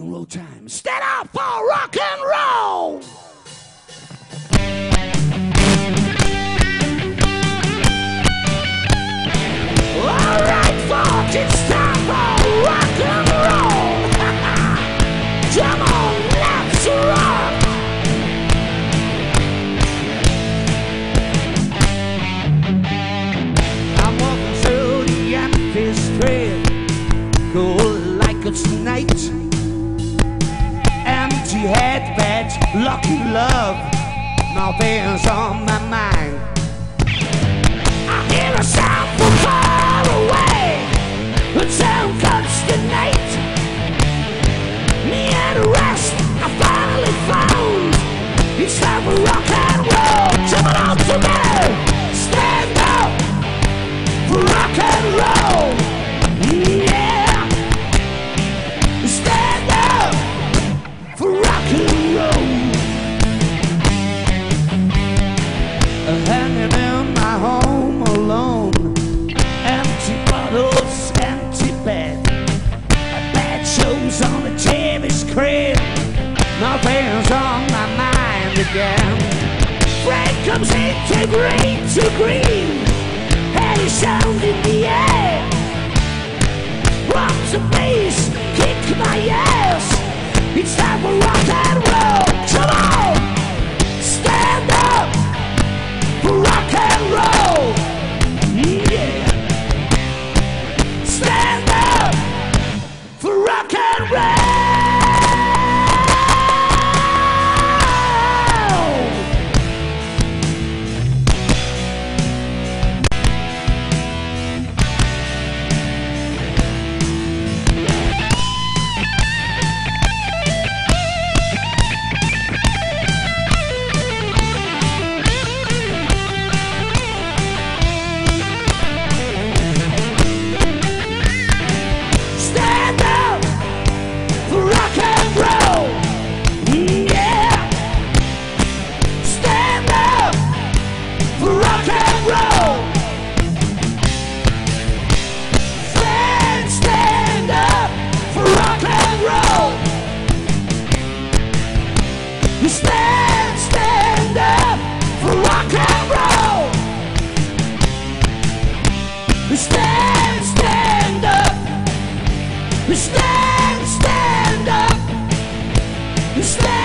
roll time. Stand up for rock and roll! Alright, folks, it's time for rock and roll! Come on, let's rock! I'm walking through the empty street, cold like it's night she had that lucky love. Nothing's on my mind. on my mind again. Red comes into green, to green. Stand, stand up. Stand